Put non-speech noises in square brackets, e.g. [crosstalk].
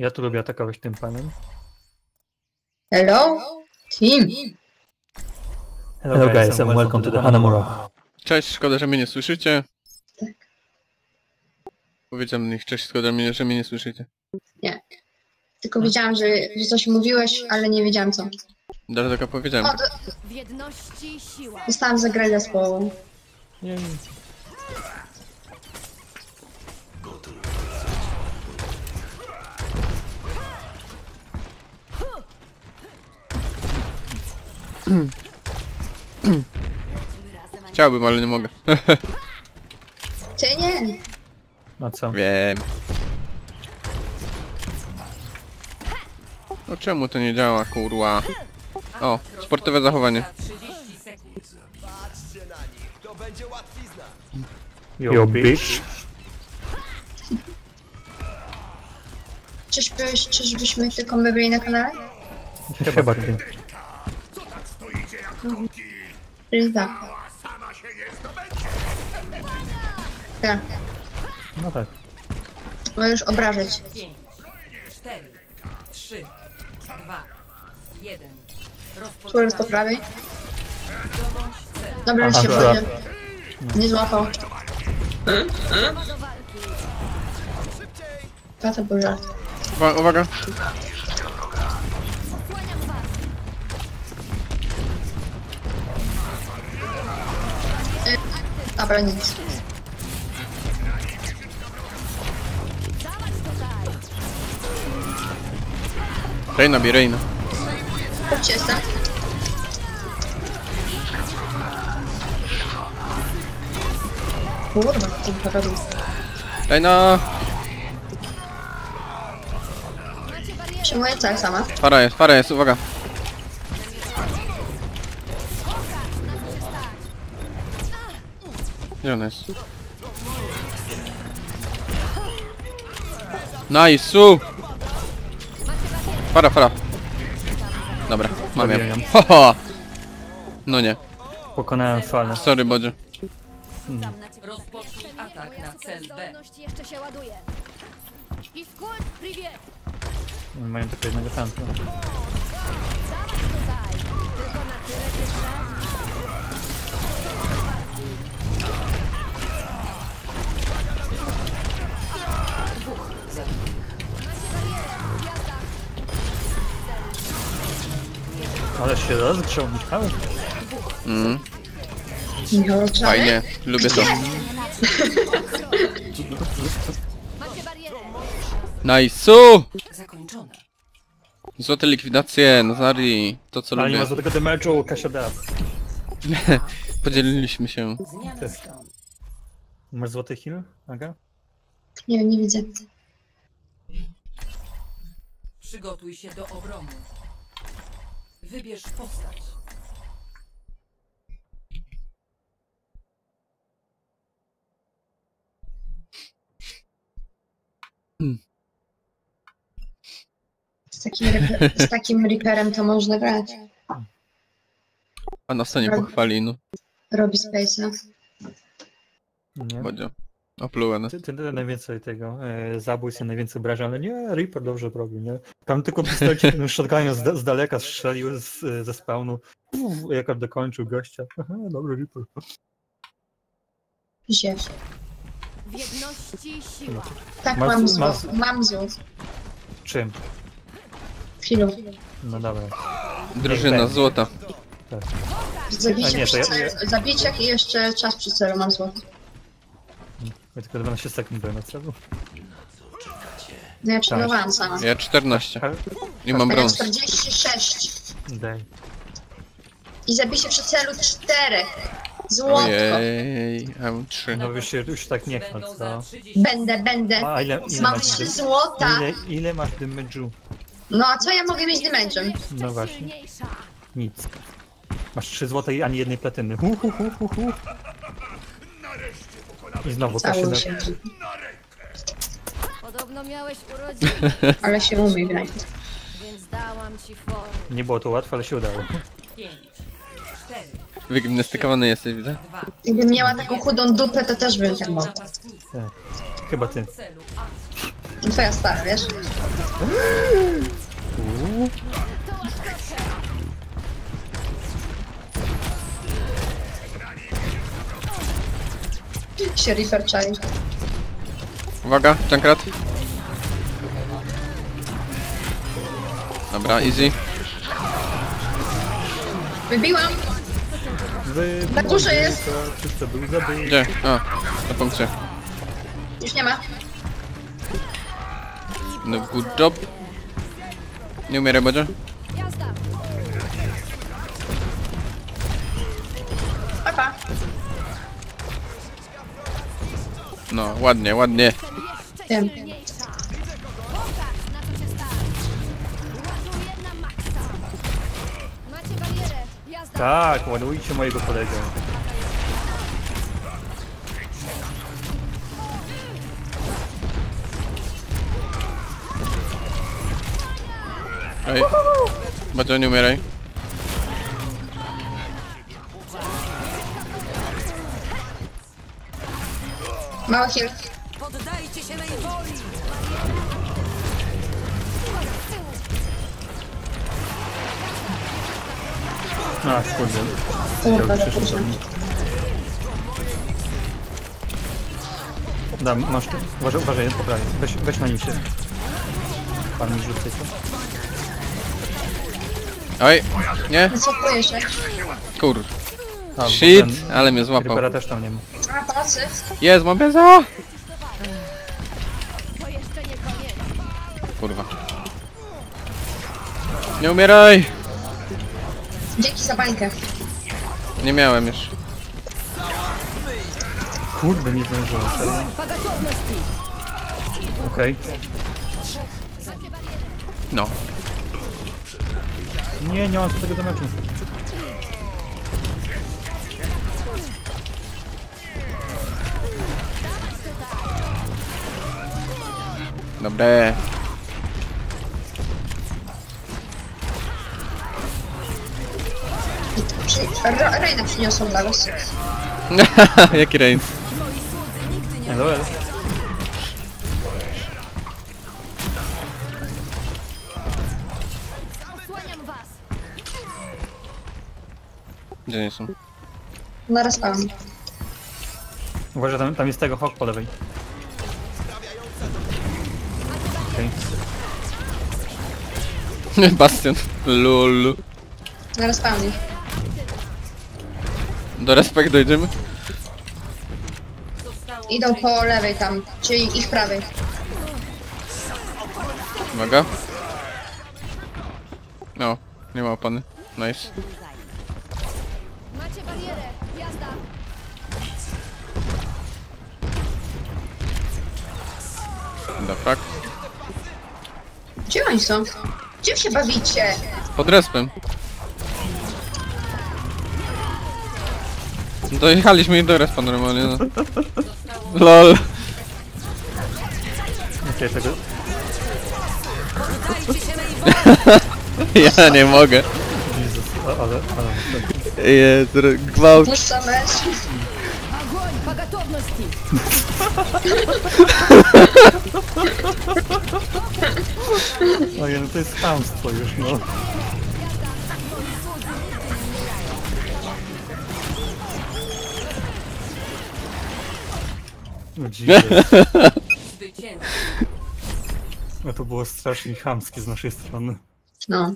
Ja tu lubię atakować tym panem. Hello? Team. Hello guys, and welcome to the Hanamura. Cześć, szkoda, że mnie nie słyszycie. Tak. Powiedziałem do nich, cześć, szkoda, mnie- że mnie nie słyszycie. Tylko wiedziałam, że, że coś mówiłeś, ale nie wiedziałam co. Dlatego powiedziałem. O, to W jedności siła. dostałam za grę zespołu. Chciałbym, ale nie mogę. Ty nie. No co? Wiem. No czemu to nie działa, kurwa? O, sportowe zachowanie. Yo bitch. Czyżbyś, czyżbyśmy tylko my byli na kanale? Chyba ty. Czyli tak. Tak. No tak. Możesz obrażać. 5, 4, 3, 2, 1. Który jest po prawej? Dobra, Aha, się dobra. boję. Nie złapał. To był żart. Uwa uwaga. Dobra, nic. Reina, bij Reina. Chodźcie, jestem. Kurwa, to robi? Reina! Przyjmuję cel sama. Para jest, para jest, uwaga. Gdzie on jest? Nice! -u. Fara, fara. Dobra, mam ją. Zabijam. [laughs] Ho, ho. No nie. Pokonałem falę. Sorry, Bodzie. Rozpocznij atak na Mają tylko jednego tanka. Ale się rozgrzał Michał. Mm, Czarek. fajnie, lubię to. Macie barierę. Nice! Zakończone. Złote likwidacje, Nazari, to co Ale nie ma lubię. za tego damage'u Kasia [laughs] Podzieliliśmy się. Zmiana stron. Masz złoty heal? Aga? Nie, nie widzę. Przygotuj się do obrony. Wybierz postać. Z takim, rip- z takim Reaperem to można grać. A na scenie pochwali, no. Robi Space'a. Nie. Bodzie. Oplułe, no. Ty, ty najwięcej tego, e, zabójstw się najwięcej obraża, ale nie, Reaper dobrze robi, nie? Tam tylko pistolet shotgunem z, z daleka strzelił z, ze spawnu, Puf, jak dokończył gościa. Aha, dobry Reaper. Gdzie? W jedności siła. Tak, Masz- mam zło. masz- Mam zło. Czym? Chwilu. No dobra. Drużyna złota. A Zabicie nie, ja-. Zabicie i jeszcze czas przy celu mam zło. Ja tylko 12 sekund byłem na celu. No ja przygotowałam sama. Ja 14. Ale- I mam A ja brąz. 46. Daj. I zabicie przy celu czterech. Złotko. Ojej, ja mam 3. No już się już tak nie za co? 30 Będę, będę. A ile, ile Mam masz trzy dy- złota. ile, ile masz damage'u? No a co ja mogę mieć damage'em? No właśnie, nic. Masz 3 złote i ani jednej platyny. Hu, hu, hu, hu, hu. I znowu Kasia Cały na... się. Podobno miałeś urodziny, [laughs] Ale się umie grać. więc dałam ci formę. Nie było to łatwe, ale się udało. 5, 4, Wygimnastykowany jesteś, widzę? 2. Gdybym miała taką chudą dupę, to też bym tak mogła. Napastnicy. Chyba ty. Celu A. Twoja stara, wiesz? Się Reaper czai. Uwaga, Junkrat. Dobra, easy. Wybiłam! Wy... Na górze jest. Był. Gdzie? A, na punkcie. Już nie ma. No good job. Nie umieraj. Jazda! Papa. No, ładnie, ładnie. Wiem. Tak, ładujcie mojego kolegę. Ej. Bodzio, nie umieraj. Mały heal. Poddajcie się mej woli! A, kurde. Kurwa, za Przyszedł do późno. mnie. Da, masz tu. Uważaj, uważaj, po prawej. Weź, weź na nim się. Pan mi rzucaj to. Oj, nie? Wycofuję się. Kur. A, bo Shit, ten ale mnie złapał. Reapera też tam nie ma. A, pomocy. Jest, mam beza! Kurwa. Nie umieraj! Dzięki za bańkę. Nie miałem już. Kurde, nie zdążyłem. Okej. No. Nie, nie mam tego damage. Dobre. Przy... Re- Reina przyniosła dla was. [laughs] Jaki rain? Nie, dobra. Osłaniam was! Gdzie nie są? Na respawn. Uważaj, tam, tam jest tego hawk po lewej. Okej. [laughs] Bastion. Lul. Na respawnie. Do respekt dojdziemy? Idą po lewej tam, czyli ich prawej. Uwaga. No, nie ma opany. Nice. Macie barierę! Jazda! The fuck? Gdzie oni są? Czym się bawicie? Pod respem. Dojechaliśmy do respa normalnie, no. LOL. [laughs] Okej, tego... Poddajcie się mej [laughs] woli! Ja nie mogę. Jezus, a- ale... ale... Jest, gwałt. Puszcza mecz. Огонь по готовности! [laughs] Ojej, no to jest chamstwo już, no. No dziwne. [laughs] No to było strasznie chamskie z naszej strony. No.